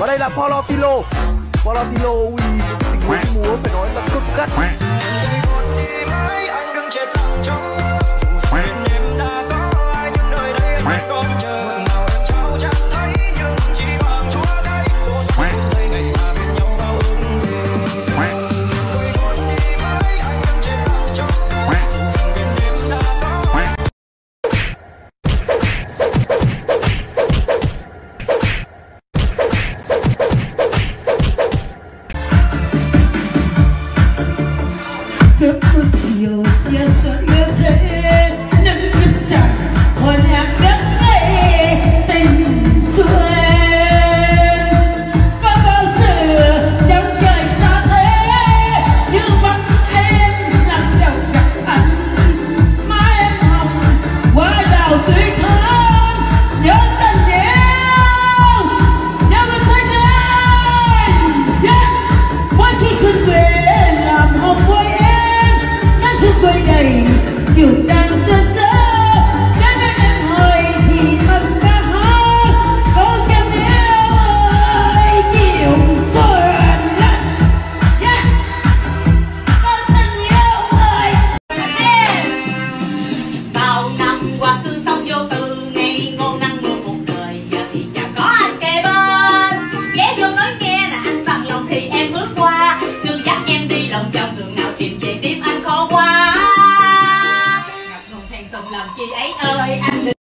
và đây là Paulo Pilo. Paulo Pilo, ui, tình huống múa phải nói là cực gắt. You. đừng làm chi ấy. Ơi anh